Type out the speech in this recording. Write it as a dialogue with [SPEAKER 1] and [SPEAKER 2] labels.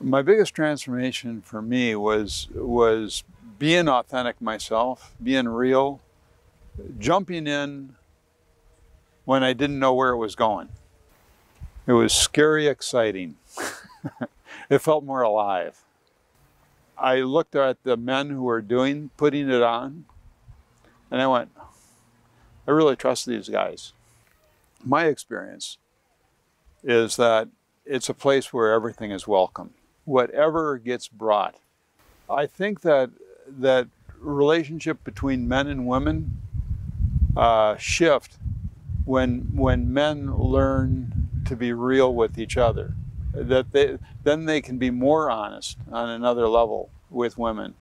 [SPEAKER 1] My biggest transformation for me was was being authentic myself, being real, jumping in when I didn't know where it was going. It was scary exciting. it felt more alive. I looked at the men who were doing putting it on and I went, I really trust these guys. My experience is that it's a place where everything is welcome. Whatever gets brought. I think that that relationship between men and women uh, shift when when men learn to be real with each other. That they then they can be more honest on another level with women.